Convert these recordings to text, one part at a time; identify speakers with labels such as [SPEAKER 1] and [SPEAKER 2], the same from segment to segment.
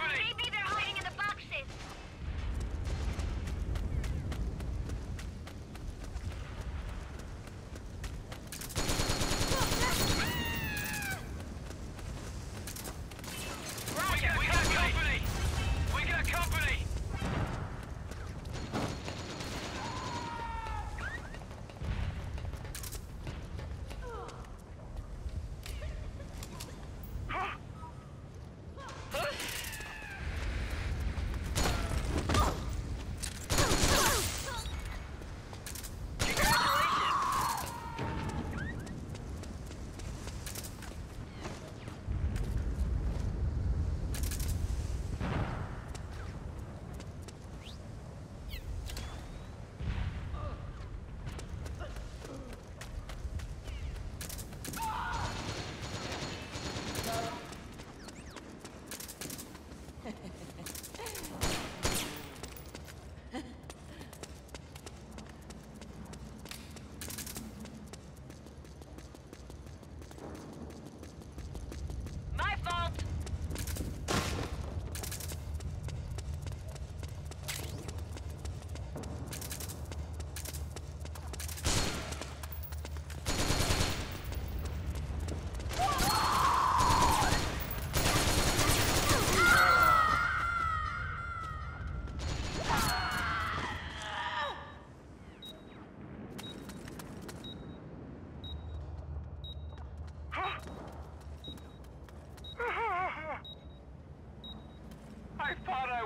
[SPEAKER 1] Company!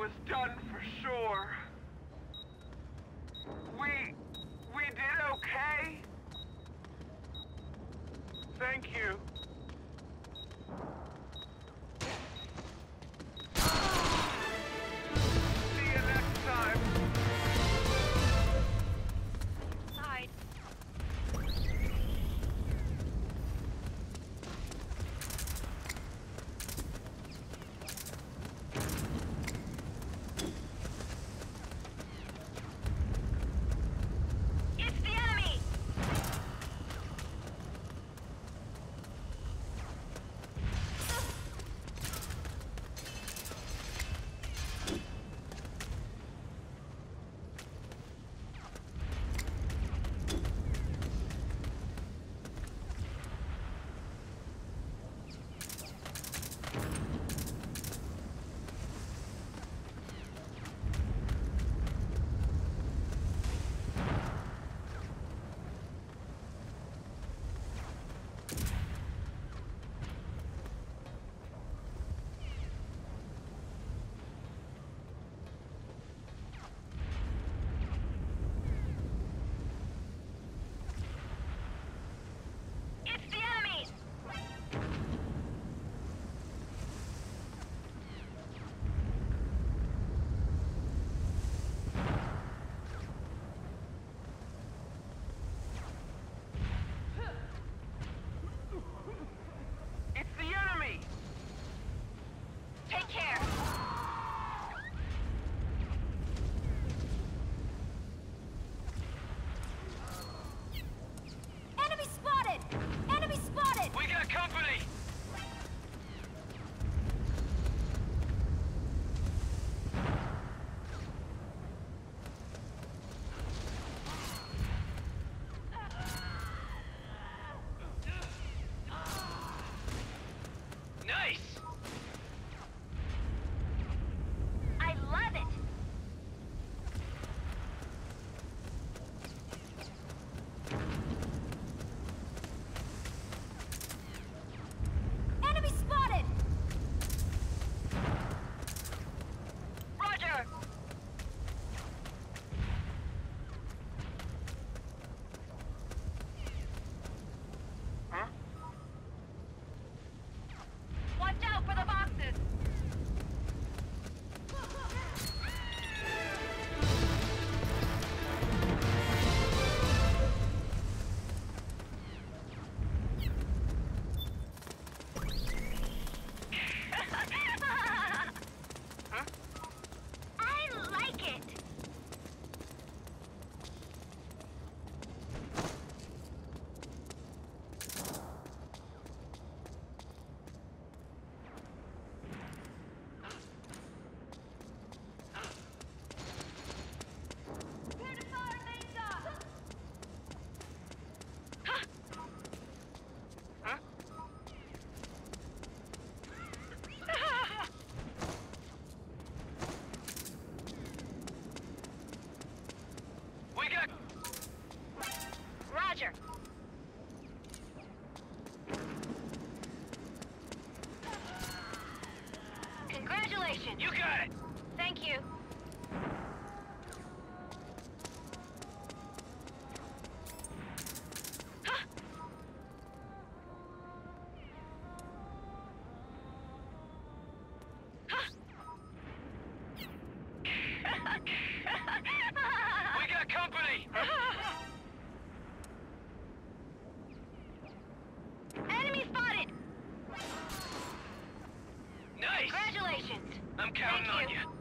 [SPEAKER 1] was done for sure. We... we did okay? Thank you. You got it.
[SPEAKER 2] Thank
[SPEAKER 1] you. we got company!
[SPEAKER 2] Counting on you.